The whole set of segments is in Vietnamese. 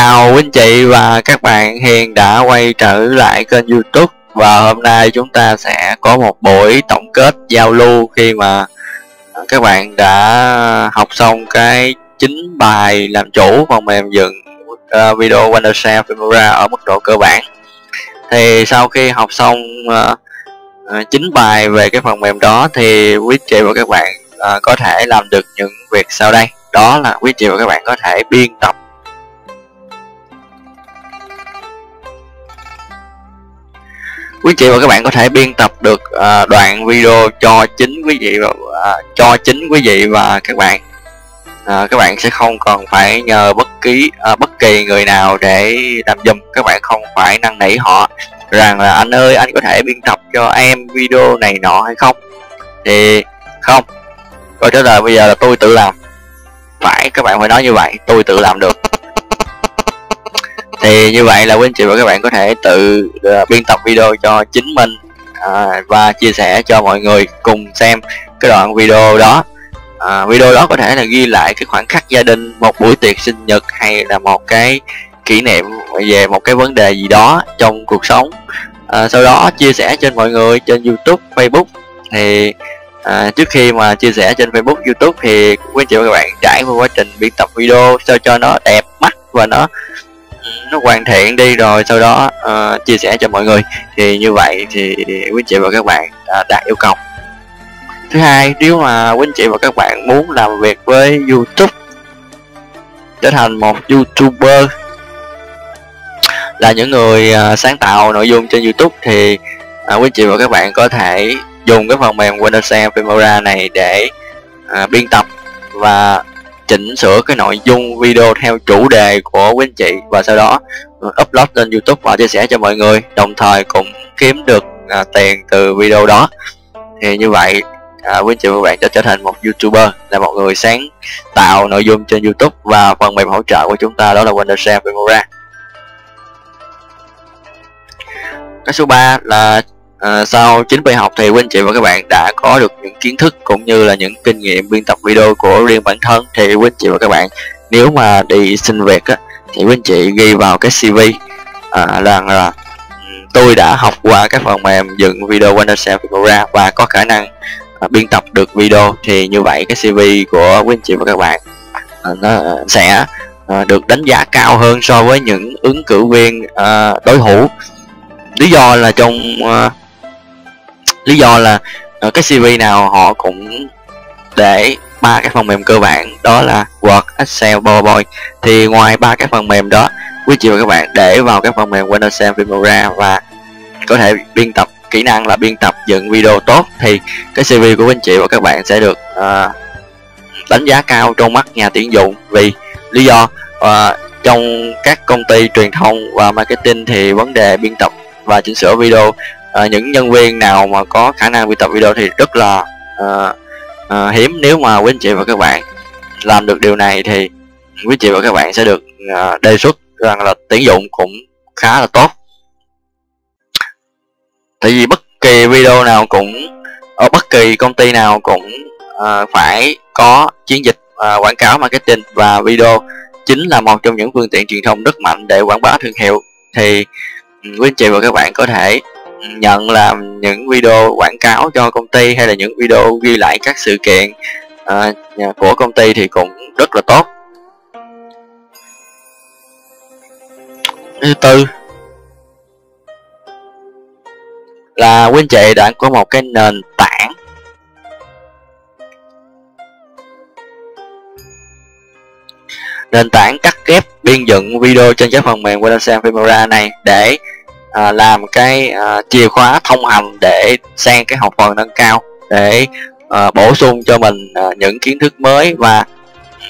Chào quý anh chị và các bạn. Hiền đã quay trở lại kênh youtube Và hôm nay chúng ta sẽ có một buổi tổng kết giao lưu khi mà các bạn đã học xong cái chính bài làm chủ phần mềm dựng uh, video Wondershare Filmora ở mức độ cơ bản. Thì sau khi học xong uh, chính bài về cái phần mềm đó thì quý anh chị và các bạn uh, có thể làm được những việc sau đây. Đó là quý chị và các bạn có thể biên tập quý chị và các bạn có thể biên tập được uh, đoạn video cho chính quý vị và uh, cho chính quý vị và các bạn. Uh, các bạn sẽ không còn phải nhờ bất kỳ uh, bất kỳ người nào để làm giùm. Các bạn không phải năn nỉ họ rằng là anh ơi anh có thể biên tập cho em video này nọ hay không? Thì không. Câu trả lời bây giờ là tôi tự làm. Phải các bạn phải nói như vậy tôi tự làm được thì như vậy là quý anh chị và các bạn có thể tự uh, biên tập video cho chính mình uh, và chia sẻ cho mọi người cùng xem cái đoạn video đó. Uh, video đó có thể là ghi lại cái khoảnh khắc gia đình một buổi tiệc sinh nhật hay là một cái kỷ niệm về một cái vấn đề gì đó trong cuộc sống. Uh, sau đó chia sẻ trên mọi người trên youtube facebook. Thì à, trước khi mà chia sẻ trên facebook youtube thì quý anh chị và các bạn trải qua quá trình biên tập video sao cho nó đẹp mắt và nó nó hoàn thiện đi rồi sau đó uh, chia sẻ cho mọi người. Thì như vậy thì quý chị và các bạn đã đạt yêu cầu. Thứ hai nếu mà quý anh chị và các bạn muốn làm việc với youtube trở thành một youtuber là những người uh, sáng tạo nội dung trên youtube thì ờ, uh, quý anh chị và các bạn có thể dùng cái phần mềm Windows Filmora này để uh, biên tập và chỉnh sửa cái nội dung video theo chủ đề của quý anh chị và sau đó ừ, upload lên YouTube và chia sẻ cho mọi người đồng thời cũng kiếm được à, tiền từ video đó. Thì như vậy à, quý anh chị và các bạn sẽ trở thành một youtuber là một người sáng tạo nội dung trên YouTube và phần mềm hỗ trợ của chúng ta đó là Wondershare Filmora cái số 3 là à, sau 9 bài học thì quý anh chị và các bạn đã có được những kiến thức cũng như là những kinh nghiệm biên tập video của riêng bản thân thì quý anh chị và các bạn nếu mà đi xin việc á thì quý anh chị ghi vào cái CV à, rằng là ừ, tôi đã học qua các phần mềm dựng video Wondershare Figura và có khả năng à, biên tập được video thì như vậy cái CV của quý anh chị và các bạn à, nó sẽ à, được đánh giá cao hơn so với những ứng cử viên à, đối thủ. Lý do là trong uh, lý do là uh, cái CV nào họ cũng để ba cái phần mềm cơ bản đó là Word, Excel, PowerPoint. Thì ngoài ba cái phần mềm đó quý chị và các bạn để vào cái phần mềm Windows Filmora và có thể biên tập kỹ năng là biên tập dựng video tốt thì cái CV của anh chị và các bạn sẽ được uh, đánh giá cao trong mắt nhà tuyển dụng. Vì lý do uh, trong các công ty truyền thông và marketing thì vấn đề biên tập và chỉnh sửa video à, những nhân viên nào mà có khả năng biên tập video thì rất là à, à, hiếm nếu mà quý anh chị và các bạn làm được điều này thì quý anh chị và các bạn sẽ được à, đề xuất rằng là tuyển dụng cũng khá là tốt. Tại vì bất kỳ video nào cũng ở bất kỳ công ty nào cũng à, phải có chiến dịch à, quảng cáo marketing và video chính là một trong những phương tiện truyền thông rất mạnh để quảng bá thương hiệu. Thì ừ, quý anh chị và các bạn có thể nhận làm những video quảng cáo cho công ty hay là những video ghi lại các sự kiện uh, của công ty thì cũng rất là tốt. Thứ tư là quý anh chị đã có một cái nền tảng. Nền tảng cắt ghép biên dựng video trên cái phần mềm Windows Filmora này để à, làm cái à, chìa khóa thông hành để sang cái học phần nâng cao để à, bổ sung cho mình à, những kiến thức mới và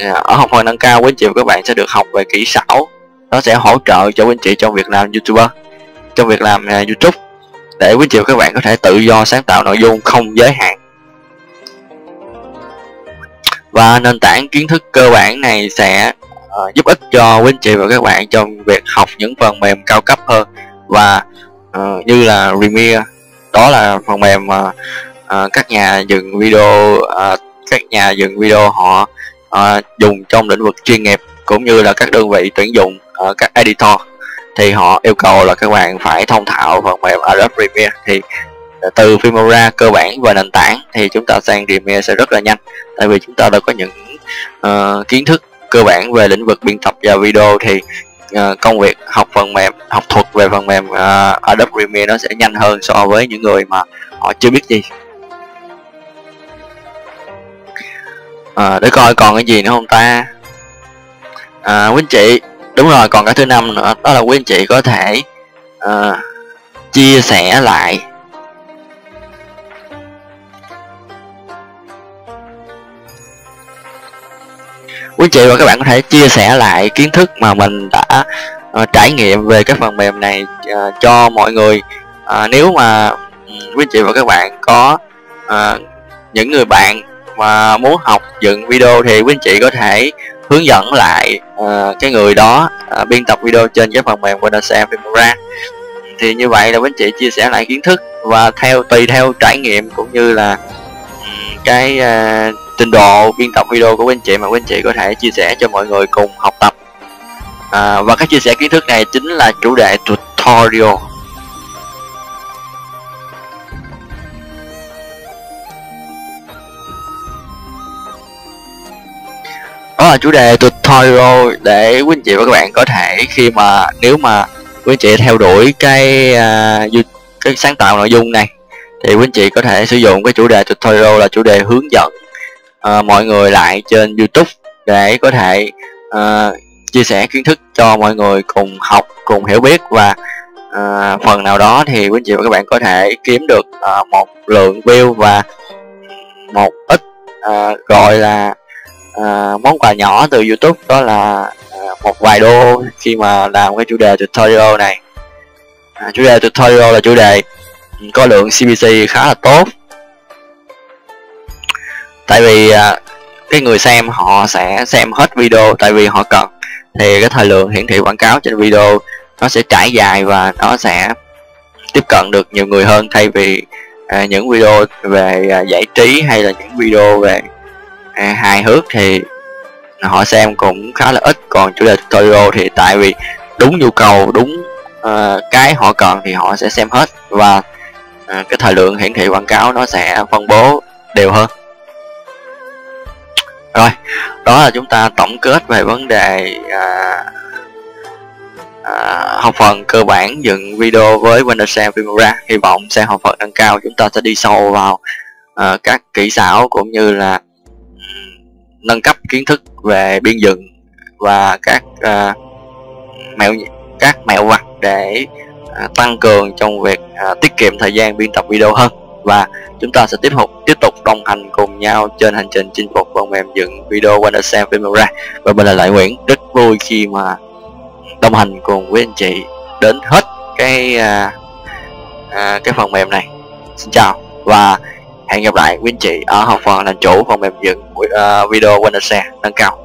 à, ở học phần nâng cao quý anh chị và các bạn sẽ được học về kỹ xảo. Nó sẽ hỗ trợ cho quý anh chị trong việc làm youtuber trong việc làm à, youtube để quý anh chị và các bạn có thể tự do sáng tạo nội dung không giới hạn. Và nền tảng kiến thức cơ bản này sẽ uh, giúp ích cho quý anh chị và các bạn trong việc học những phần mềm cao cấp hơn và uh, như là Premiere đó là phần mềm mà uh, các nhà dựng video uh, các nhà dựng video họ uh, dùng trong lĩnh vực chuyên nghiệp cũng như là các đơn vị tuyển dụng uh, các editor. Thì họ yêu cầu là các bạn phải thông thạo phần mềm Adobe Premiere. Thì từ Filmora cơ bản và nền tảng thì chúng ta sang Premiere sẽ rất là nhanh. Tại vì chúng ta đã có những uh, kiến thức cơ bản về lĩnh vực biên tập và video thì uh, công việc học phần mềm học thuật về phần mềm uh, Adobe Premiere nó sẽ nhanh hơn so với những người mà họ chưa biết gì. À, để coi còn cái gì nữa không ta? À, quý anh chị đúng rồi còn cái thứ năm nữa đó là quý anh chị có thể uh, chia sẻ lại quý chị và các bạn có thể chia sẻ lại kiến thức mà mình đã uh, trải nghiệm về cái phần mềm này uh, cho mọi người. Uh, nếu mà ừ, quý chị và các bạn có uh, những người bạn mà muốn học dựng video thì quý anh chị có thể hướng dẫn lại uh, cái người đó uh, biên tập video trên cái phần mềm Windows Filmora thì như vậy là quý anh chị chia sẻ lại kiến thức và theo tùy theo trải nghiệm cũng như là ừ, cái uh, trình độ biên tập video của quý anh chị mà quý anh chị có thể chia sẻ cho mọi người cùng học tập. À, và các chia sẻ kiến thức này chính là chủ đề tutorial. Đó là chủ đề tutorial để quý anh chị và các bạn có thể khi mà nếu mà quý anh chị theo đuổi cái uh, cái sáng tạo nội dung này thì quý anh chị có thể sử dụng cái chủ đề tutorial là chủ đề hướng dẫn uh, mọi người lại trên YouTube để có thể uh, chia sẻ kiến thức cho mọi người cùng học cùng hiểu biết và uh, phần nào đó thì quý anh chị và các bạn có thể kiếm được uh, một lượng view và một ít uh, gọi là uh, món quà nhỏ từ youtube đó là uh, một vài đô khi mà làm cái chủ đề tutorial này. Uh, chủ đề tutorial là chủ đề ừ, có lượng cpc khá là tốt tại vì à, cái người xem họ sẽ xem hết video tại vì họ cần. Thì cái thời lượng hiển thị quảng cáo trên video nó sẽ trải dài và nó sẽ tiếp cận được nhiều người hơn thay vì à, những video về à, giải trí hay là những video về à, hài hước thì họ xem cũng khá là ít. Còn chủ đề tutorial thì tại vì đúng nhu cầu đúng à, cái họ cần thì họ sẽ xem hết. Và à, cái thời lượng hiển thị quảng cáo nó sẽ phân bố đều hơn rồi đó là chúng ta tổng kết về vấn đề à, à, học phần cơ bản dựng video với Windows Filmora hy vọng sẽ học phần nâng cao chúng ta sẽ đi sâu vào à, các kỹ xảo cũng như là nâng cấp kiến thức về biên dựng và các à, mẹo các mẹo vặt để à, tăng cường trong việc à, tiết kiệm thời gian biên tập video hơn. Và chúng ta sẽ tiếp tục tiếp tục đồng hành cùng nhau trên hành trình chinh phục. Vâng, phần mềm dựng video Windows Filmora và mình là Lại Nguyễn rất vui khi mà đồng hành cùng với anh chị đến hết cái à, à, cái phần mềm này. Xin chào và hẹn gặp lại quý anh chị ở học phần làm chủ phần mềm dựng uh, video Windows nâng cao.